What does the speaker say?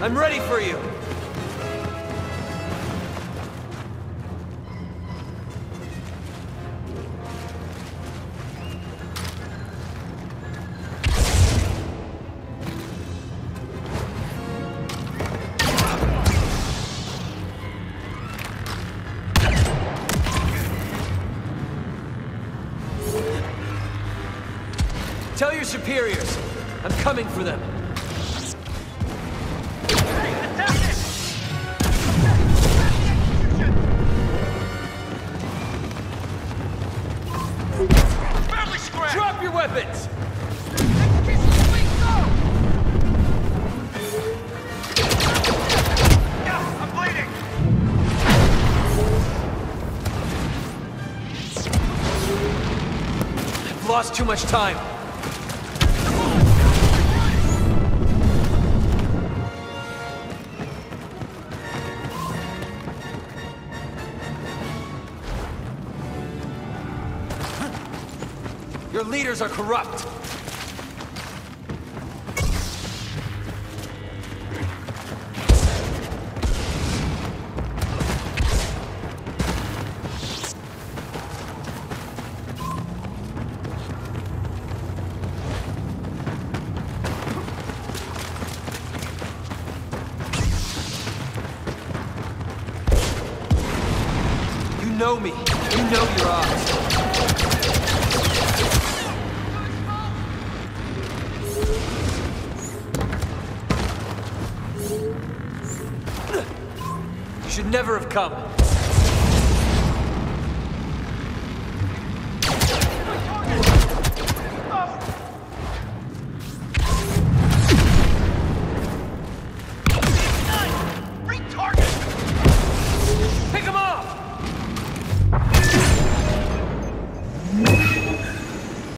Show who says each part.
Speaker 1: I'm ready for you! Tell your superiors, I'm coming for them.
Speaker 2: Scratched!
Speaker 1: Drop your weapons! I've lost too much time. Your leaders are corrupt. You know me. You know your odds. Should never have come.